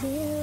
still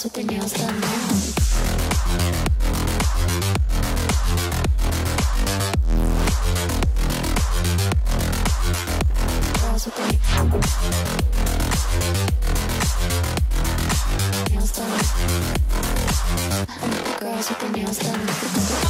girls with their nails done now. Girls with nails their nails done.